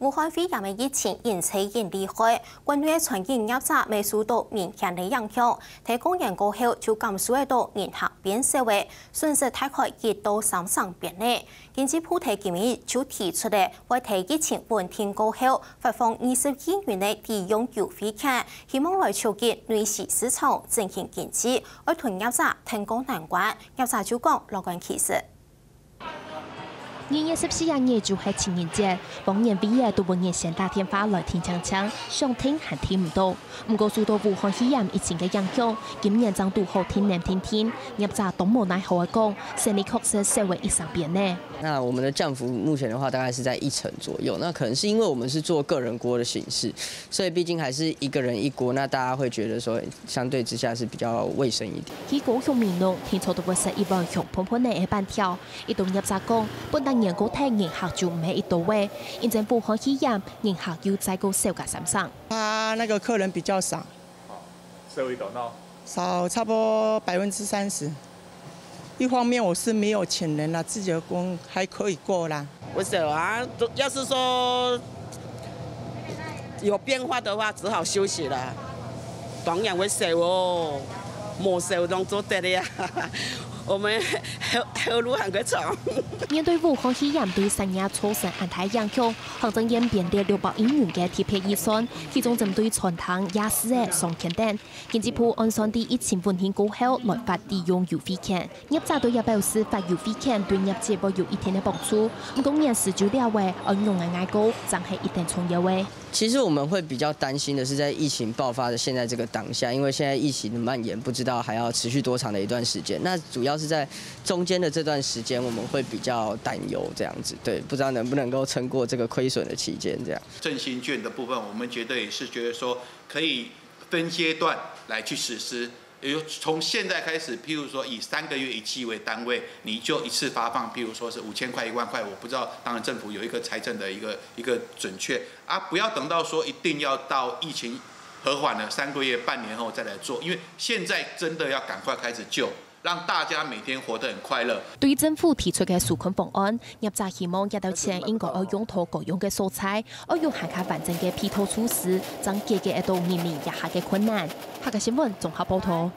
武汉肺炎的疫情引起引厉害，国内传染压榨未受到明显的影响。提供人过后就感受到人客变少的，损失大概一到三成变呢。经济部提今日就提出来，为提疫情稳定过后，发放二十亿元的抵用优惠券，希望来促进内需市场，振兴经济。而团业者成功难关，压榨就讲乐观其实。二月十四日就系情人节，往年毕业都每年先打电话来听唱唱，想听还听唔到。唔过受到武汉肺炎疫情嘅影响，今年增度好听难听听，业者都无奈何嘅讲，生意确实稍微一上变呢。那我们的降幅目前的话，大概是在一成左右。那可能是因为我们是做个人锅的形式，所以毕竟还是一个人一锅，那大家会觉得说，相对之下是比较卫生一点。都一喷喷嘅板条，一同业者讲，年糕睇银客就唔系一到位，因政府可以让银客要再高少价三上。他那个客人比较少，社会多闹，少差不多百分之三十。一方面我是没有请人了，自己的工还可以过啦。不是啊，要是说有变化的话，只好休息了。当然会少哦，冇少当做得的呀。我们后后路还个长。面对武汉肺炎对三亚造成很大影响，行政院编列六百亿元嘅贴片预算，其中针对传统亚市嘅上千单。经济部按算第一千万天过后来发抵用优惠券，业者对也表示发优惠券对业者有一定的帮助。唔讲年十九了位，按用嘅爱高，真系一定重要嘅。其实我们会比较担心的是，在疫情爆发的现在这个当下，因为现在疫情的蔓延不知道还要持续多长的一段时间。那主要要是在中间的这段时间，我们会比较担忧这样子，对，不知道能不能够撑过这个亏损的期间。这样，振兴券的部分，我们觉得也是觉得说可以分阶段来去实施。也就从现在开始，譬如说以三个月一期为单位，你就一次发放，譬如说是五千块、一万块，我不知道，当然政府有一个财政的一个一个准确啊，不要等到说一定要到疫情和缓了三个月、半年后再来做，因为现在真的要赶快开始救。让大家每天活得很快乐。对于政府提出的纾困方案，业者希望一到钱应该要用途各样的素材，要用下卡反正嘅配套措施，将解决一道面临一下嘅困难。下个新闻综合报道。